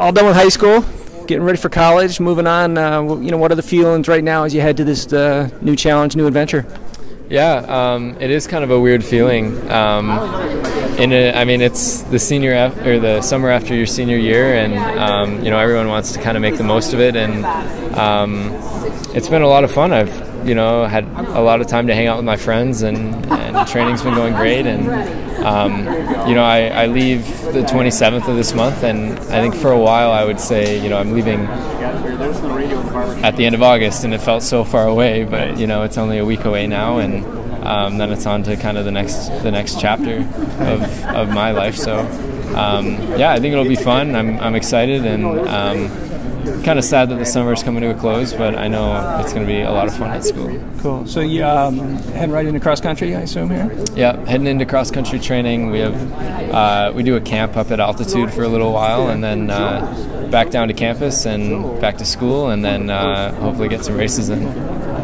all done with high school, getting ready for college, moving on. Uh, you know, what are the feelings right now as you head to this uh, new challenge, new adventure? Yeah, um, it is kind of a weird feeling. Um, in a, I mean, it's the senior af- or the summer after your senior year, and um, you know everyone wants to kind of make the most of it, and um, it's been a lot of fun. I've you know had a lot of time to hang out with my friends, and, and training's been going great, and um, you know I, I leave the 27th of this month, and I think for a while I would say you know I'm leaving at the end of August, and it felt so far away. But you know, it's only a week away now, and um, then it's on to kind of the next the next chapter of, of my life. So um, yeah, I think it'll be fun. I'm I'm excited and. Kind of sad that the summer is coming to a close, but I know it's going to be a lot of fun at school. Cool. So you um, heading right into cross country, I assume here. Yeah, heading into cross country training. We have uh, we do a camp up at altitude for a little while, and then uh, back down to campus and back to school, and then uh, hopefully get some races in.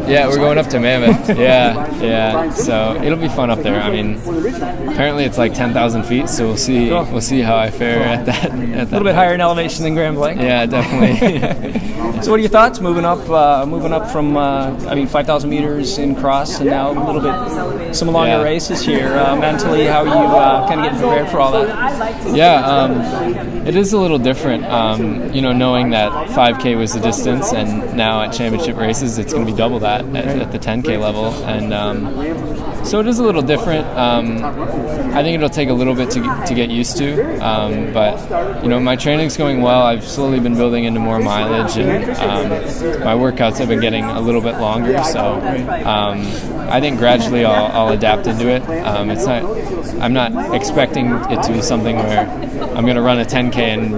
Yeah, we're going up to Mammoth. Yeah, yeah. So it'll be fun up there. I mean, apparently it's like 10,000 feet, so we'll see. Oh. We'll see how I fare at that. At that a little bit higher in elevation than Grand Blanc. Yeah, definitely. so, what are your thoughts moving up? Uh, moving up from, uh, I mean, 5,000 meters in cross, and now a little bit some longer Yeah. races here. Uh, mentally, how are you uh, kind of getting prepared for all that? Yeah, um, it is a little different. Um, you know, knowing that 5K was the distance, and now at championship races, it's going to be double that at, at the 10K level, and um, so it is a little different. Um, I think it'll take a little bit to, get- to get used to, um, but you know, my training's going well. I've slowly been building into more mileage, and um, my workouts have been getting a little bit longer. So um, I think gradually I'll, I'll adapt into it. Um, it's not. I'm not expecting it to be something where I'm going to run a 10k and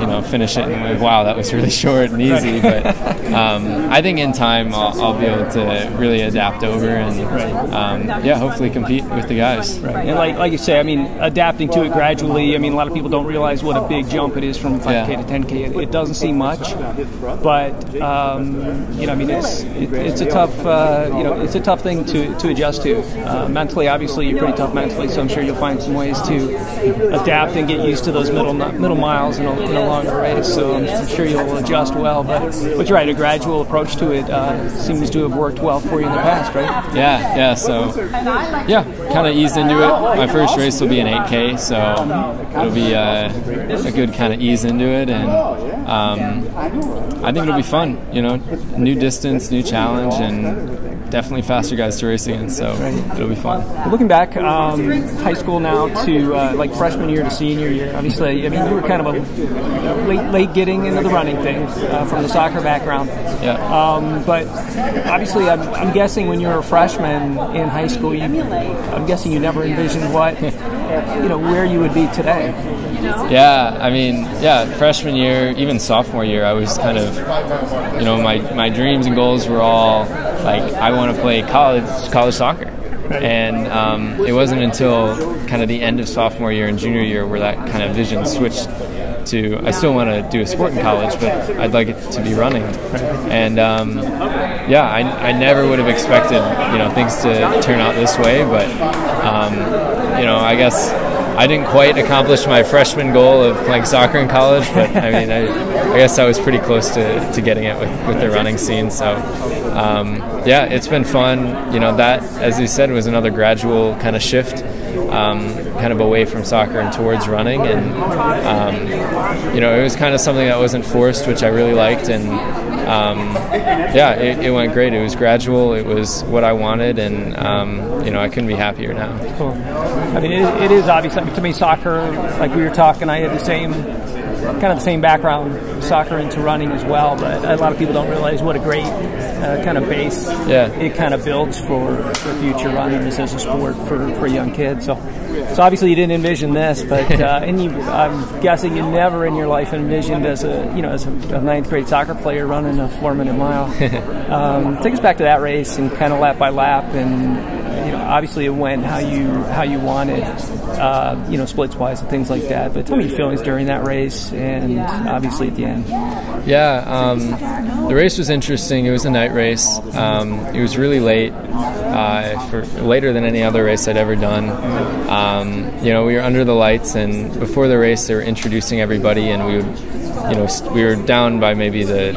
you know finish it and like, wow that was really short and easy. But um, I think in time I'll, I'll be able to really adapt over and um, yeah, hopefully compete with the guys. Right. And like, like you say, I mean, adapting to it gradually. I mean, a lot of people don't realize what a big jump it is from 5K Yeah. to 10K. It, it doesn't seem much, but um, you know, I mean, it's it, it's a tough, uh, you know, it's a tough thing to, to adjust to. Uh, mentally, obviously, you're pretty tough mentally, so I'm sure you'll find some ways to adapt and get used to those middle middle miles in a, in a longer race. So I'm sure you'll adjust well. But but you're right, a gradual approach to it uh, seems to have worked well for you in the past, right? Yeah, yeah. So yeah, kind of ease into it. My first race will be an 8K, so it'll be uh, a good kind of ease into it, and um, I think it'll be fun. You know, new distance, new challenge, and definitely faster guys to race against. So it'll be fun. Looking back, um, high school now to uh, like freshman year to senior year. Obviously, I mean you were kind of a late, late getting into the running thing uh, from the soccer background. Yeah. Um, but obviously, I'm, I'm guessing when you were a freshman in high school, you, I'm guessing you never envisioned what you know where you would be today. Yeah, I mean, yeah, freshman year, even sophomore year, I was kind of, you know, my, my dreams and goals were all like, I want to play college college soccer. And um, it wasn't until kind of the end of sophomore year and junior year where that kind of vision switched to, I still want to do a sport in college, but I'd like it to be running. And um, yeah, I, I never would have expected, you know, things to turn out this way, but, um, you know, I guess I didn't quite accomplish my freshman goal of playing soccer in college, but I mean, I, I guess I was pretty close to, to getting it with, with the running scene. So, um, yeah, it's been fun. You know, that, as you said, was another gradual kind of shift, um, kind of away from soccer and towards running. And, um, you know, it was kind of something that wasn't forced, which I really liked. And, um, yeah, it, it went great. It was gradual. It was what I wanted, and um, you know, I couldn't be happier now. Cool. I mean, it, it is obviously to me soccer. Like we were talking, I had the same kind of the same background, soccer into running as well. But a lot of people don't realize what a great uh, kind of base Yeah. it kind of builds for, for future running this as a sport for, for young kids. So, so obviously you didn't envision this, but uh, and you, I'm guessing you never in your life envisioned as a you know as a, a ninth grade soccer player running a four minute mile. um, take us back to that race and kind of lap by lap and you know, obviously it went how you how you wanted, uh, you know, splits wise and things like that. But tell me your feelings during that race and obviously at the end. Yeah, um, the race was interesting. It was a night race. Um, it was really late, uh, for later than any other race I'd ever done. Um, you know, we were under the lights, and before the race, they were introducing everybody, and we would you know, we were down by maybe the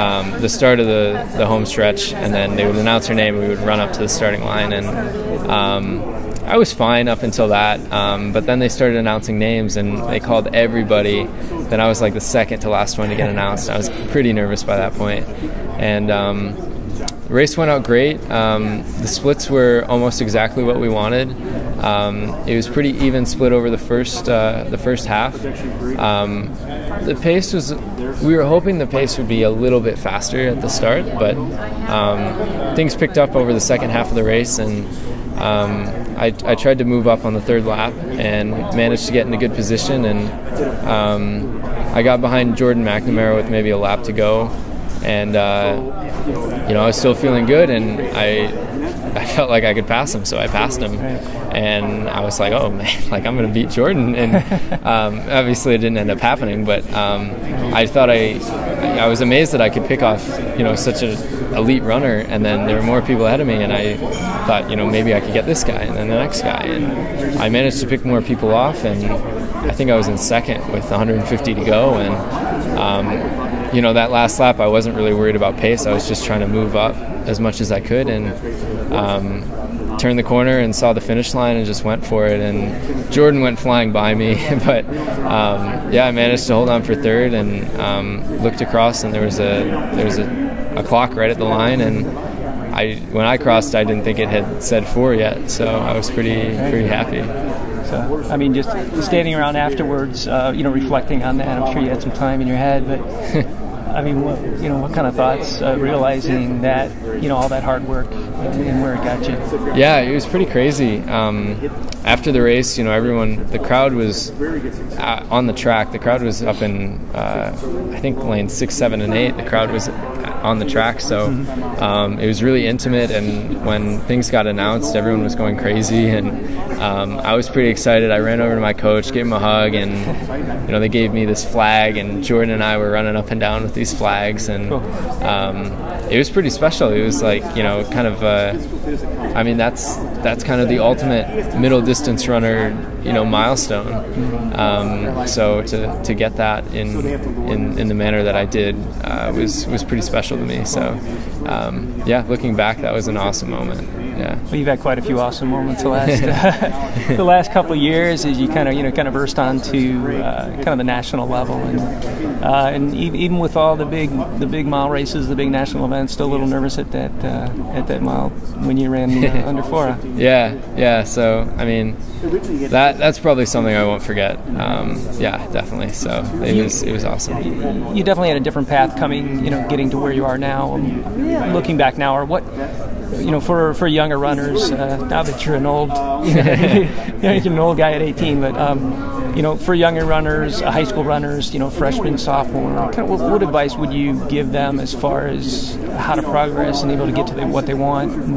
um, the start of the, the home stretch, and then they would announce her name, and we would run up to the starting line, and um, I was fine up until that. Um, but then they started announcing names, and they called everybody. Then I was like the second to last one to get announced. I was pretty nervous by that point, and um, race went out great. Um, the splits were almost exactly what we wanted. Um, it was pretty even split over the first uh, the first half. Um, the pace was we were hoping the pace would be a little bit faster at the start, but um, things picked up over the second half of the race, and um, I, I, tried to move up on the third lap and managed to get in a good position, and um, I got behind Jordan McNamara with maybe a lap to go, and uh, you know I was still feeling good, and I I felt like I could pass him, so I passed him, and I was like, "Oh man, like I'm going to beat Jordan." And um, obviously, it didn't end up happening, but um, I thought I, I was amazed that I could pick off, you know, such an elite runner, and then there were more people ahead of me, and I thought, you know, maybe I could get this guy and then the next guy, and I managed to pick more people off, and I think I was in second with 150 to go, and. Um, you know that last lap I wasn't really worried about pace. I was just trying to move up as much as I could and um, turned the corner and saw the finish line and just went for it. And Jordan went flying by me, but um, yeah, I managed to hold on for third and um, looked across and there was a there was a, a clock right at the line and. I, when I crossed, I didn't think it had said four yet, so I was pretty pretty happy. So, I mean, just standing around afterwards, uh, you know, reflecting on that. I'm sure you had some time in your head, but I mean, what, you know, what kind of thoughts uh, realizing that you know all that hard work and where it got you? Yeah, it was pretty crazy. Um, after the race, you know, everyone, the crowd was uh, on the track. The crowd was up in, uh, I think, lane six, seven, and eight. The crowd was on the track, so um, it was really intimate. And when things got announced, everyone was going crazy, and um, I was pretty excited. I ran over to my coach, gave him a hug, and you know, they gave me this flag, and Jordan and I were running up and down with these flags, and um, it was pretty special. It was like you know, kind of. Uh, I mean, that's that's kind of the ultimate middle distance runner, you know, milestone. Um, so to, to get that in, in, in the manner that I did uh, was was pretty special to me. So um, yeah, looking back, that was an awesome moment. Yeah. Well, you've had quite a few awesome moments the last uh, the last couple of years as you kind of you know kind of burst onto uh, kind of the national level and uh, and even with all the big the big mile races, the big national events, still a little nervous at that uh, at that mile when you ran uh, under four. Yeah, yeah. So I mean, that that's probably something I won't forget. Um, yeah, definitely. So it was it was awesome. You definitely had a different path coming, you know, getting to where you are now. Looking back now, or what you know, for for younger runners, uh, now that you're an old, you know, you're an old guy at 18, but um, you know, for younger runners, uh, high school runners, you know, freshman, sophomore, kind of what, what, advice would you give them as far as how to progress and able to get to the, what they want, and,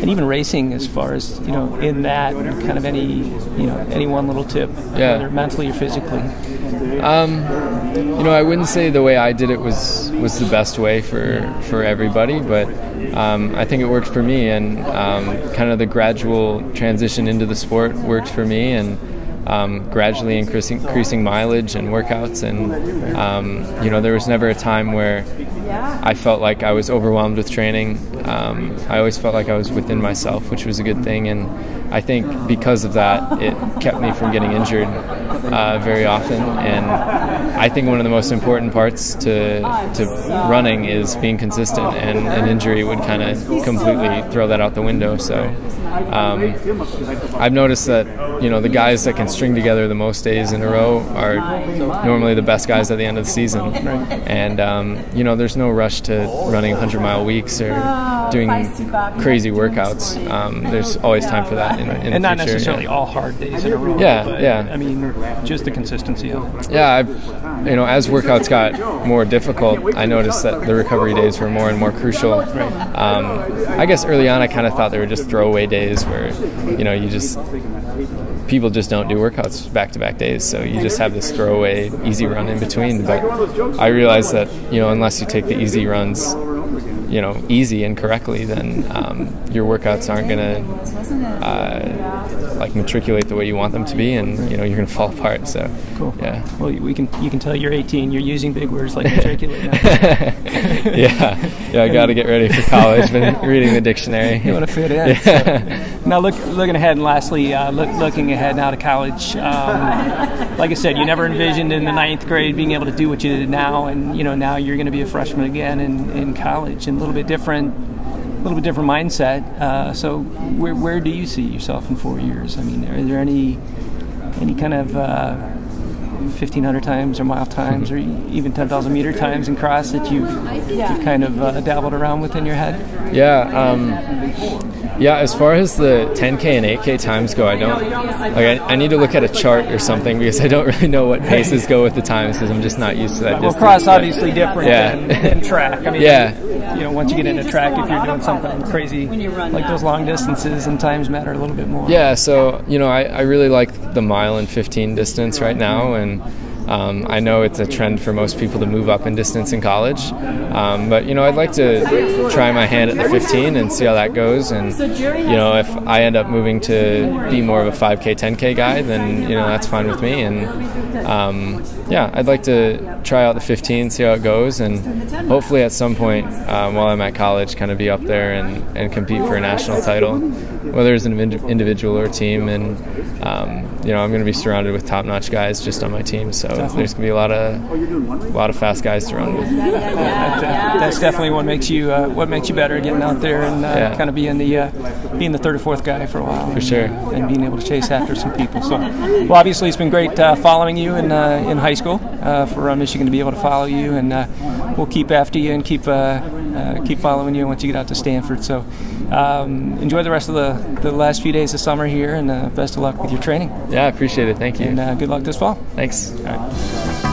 and, even racing as far as you know, in that kind of any, you know, any one little tip, yeah. whether mentally or physically. Um, you know, I wouldn't say the way I did it was was the best way for for everybody, but um, I think it worked for me, and um, kind of the gradual transition into the sport worked for me, and um, gradually increasing, increasing mileage and workouts, and um, you know there was never a time where I felt like I was overwhelmed with training. Um, I always felt like I was within myself, which was a good thing, and I think because of that, it kept me from getting injured uh, very often. And I think one of the most important parts to to running is being consistent, and an injury would kind of completely throw that out the window. So um, I've noticed that you know the guys that can string together the most days in a row are normally the best guys at the end of the season, and um, you know there's no rush to running 100 mile weeks or doing crazy workouts. Um, there's always time for that in, in and not future, necessarily yeah. all hard days in a row. Yeah, but, yeah. I mean, just the consistency of it. Yeah, I've, you know, as workouts got more difficult, I noticed that the recovery days were more and more crucial. Um, I guess early on, I kind of thought they were just throwaway days where, you know, you just people just don't do workouts back to back days, so you just have this throwaway easy run in between. But I realized that you know unless you take the easy runs you know easy and correctly, then um, your workouts aren't gonna uh, like matriculate the way you want them to be, and you know you're gonna fall apart. So Cool. yeah, Well, we can you can tell you're 18. You're using big words like matriculate. now. yeah, yeah. I got to get ready for college. Been reading the dictionary. You want to fit in. Yeah. So, now, look, looking ahead, and lastly, uh, look, looking ahead now to college. Um, like I said, you never envisioned in the ninth grade being able to do what you did now, and you know now you're going to be a freshman again in, in college, and little bit different, a little bit different mindset. Uh, so, where where do you see yourself in four years? I mean, are there any any kind of uh, 1500 times or mile times or even 10,000 meter times in cross that you've, you've kind of uh, dabbled around with in your head? Yeah, um, yeah. As far as the 10k and 8k times go, I don't like. I, I need to look at a chart or something because I don't really know what paces go with the times because I'm just not used to that. Well, distance, cross obviously different Yeah. than, than track. I mean, Yeah. You know, once you get into track, if you're doing something crazy like those long distances, and times matter a little bit more. Yeah, so you know, I, I really like the mile and 15 distance right now, and um, I know it's a trend for most people to move up in distance in college. Um, but you know, I'd like to try my hand at the 15 and see how that goes. And you know, if I end up moving to be more of a 5K, 10K guy, then you know that's fine with me. And um, yeah, I'd like to try out the 15, see how it goes, and hopefully at some point um, while I'm at college, kind of be up there and, and compete for a national title, whether it's an indiv- individual or team. And um, you know, I'm going to be surrounded with top-notch guys just on my team, so there's going to be a lot of a lot of fast guys to run with. That, that's definitely what makes you uh, what makes you better getting out there and uh, Yeah. kind of being the uh, being the third or fourth guy for a while. For sure. and being able to chase after some people. So, well, obviously, it's been great uh, following you in uh, in high school uh, for Michigan to be able to follow you, and uh, we'll keep after you and keep uh, uh, keep following you once you get out to Stanford. So, um, enjoy the rest of the, the last few days of summer here, and uh, best of luck with your training, Yeah, I appreciate it. Thank you. and uh, good luck this fall. Thanks. All right.